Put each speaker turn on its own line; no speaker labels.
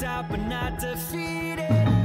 but not defeated.